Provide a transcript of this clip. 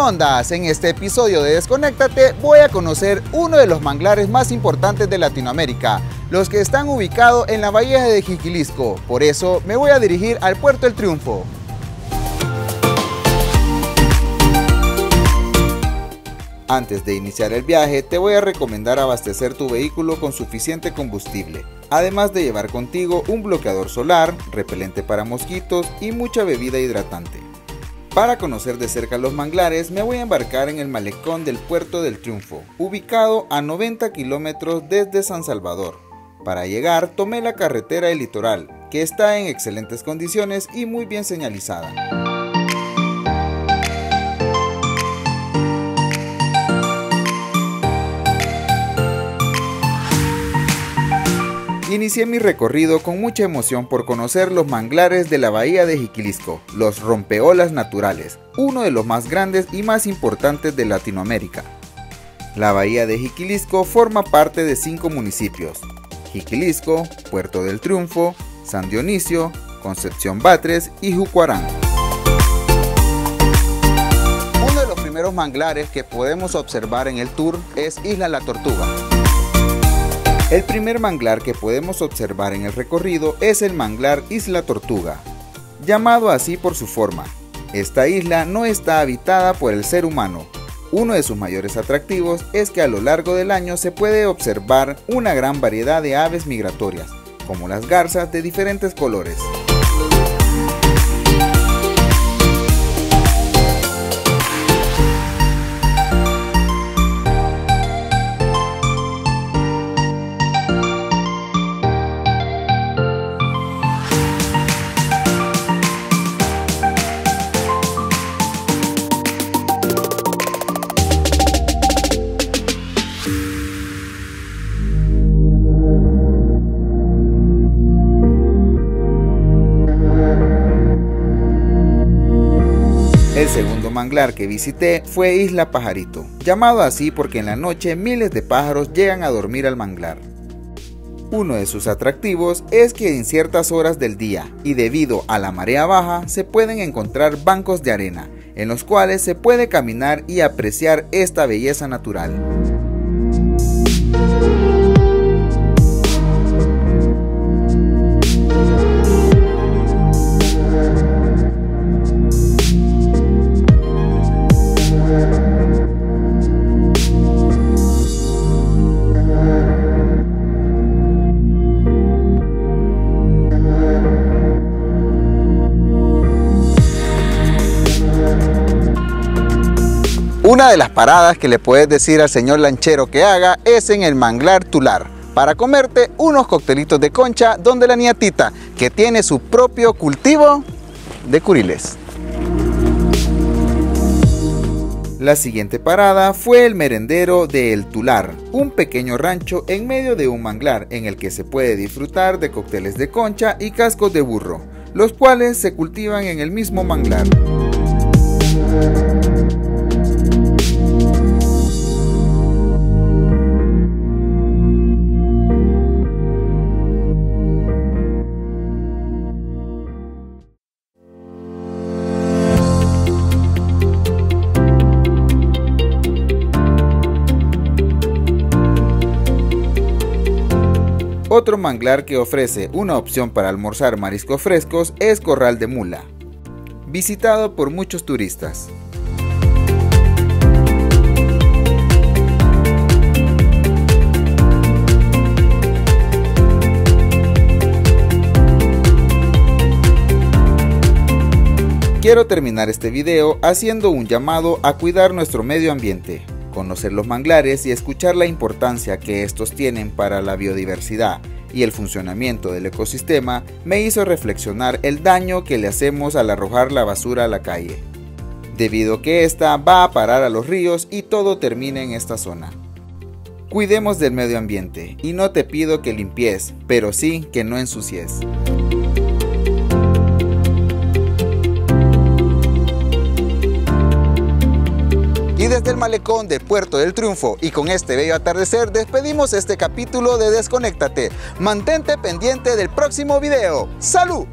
ondas? En este episodio de Desconéctate voy a conocer uno de los manglares más importantes de Latinoamérica, los que están ubicados en la bahía de Jiquilisco. Por eso me voy a dirigir al Puerto del Triunfo. Antes de iniciar el viaje, te voy a recomendar abastecer tu vehículo con suficiente combustible, además de llevar contigo un bloqueador solar, repelente para mosquitos y mucha bebida hidratante. Para conocer de cerca los manglares, me voy a embarcar en el malecón del Puerto del Triunfo, ubicado a 90 kilómetros desde San Salvador. Para llegar, tomé la carretera del litoral, que está en excelentes condiciones y muy bien señalizada. Inicié mi recorrido con mucha emoción por conocer los manglares de la bahía de Jiquilisco, los rompeolas naturales, uno de los más grandes y más importantes de Latinoamérica. La bahía de Jiquilisco forma parte de cinco municipios, Jiquilisco, Puerto del Triunfo, San Dionisio, Concepción Batres y Jucuarán. Uno de los primeros manglares que podemos observar en el tour es Isla La Tortuga. El primer manglar que podemos observar en el recorrido es el manglar Isla Tortuga, llamado así por su forma. Esta isla no está habitada por el ser humano. Uno de sus mayores atractivos es que a lo largo del año se puede observar una gran variedad de aves migratorias, como las garzas de diferentes colores. Segundo manglar que visité fue Isla Pajarito, llamado así porque en la noche miles de pájaros llegan a dormir al manglar. Uno de sus atractivos es que en ciertas horas del día y debido a la marea baja se pueden encontrar bancos de arena, en los cuales se puede caminar y apreciar esta belleza natural. Una de las paradas que le puedes decir al señor lanchero que haga es en el manglar Tular, para comerte unos coctelitos de concha donde la niatita, que tiene su propio cultivo de curiles. La siguiente parada fue el merendero de El Tular, un pequeño rancho en medio de un manglar en el que se puede disfrutar de cócteles de concha y cascos de burro, los cuales se cultivan en el mismo manglar. Otro manglar que ofrece una opción para almorzar mariscos frescos es Corral de Mula, visitado por muchos turistas. Quiero terminar este video haciendo un llamado a cuidar nuestro medio ambiente, conocer los manglares y escuchar la importancia que estos tienen para la biodiversidad y el funcionamiento del ecosistema me hizo reflexionar el daño que le hacemos al arrojar la basura a la calle, debido que esta va a parar a los ríos y todo termina en esta zona. Cuidemos del medio ambiente y no te pido que limpies, pero sí que no ensucies. Malecón de Puerto del Triunfo y con este bello atardecer despedimos este capítulo de Desconéctate. Mantente pendiente del próximo video. ¡Salud!